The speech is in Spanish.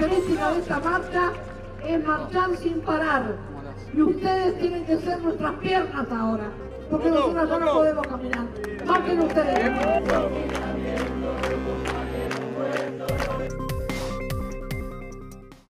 política de esta marcha es marchar sin parar. Y ustedes tienen que ser nuestras piernas ahora, porque nosotros no podemos caminar. Marchen ustedes.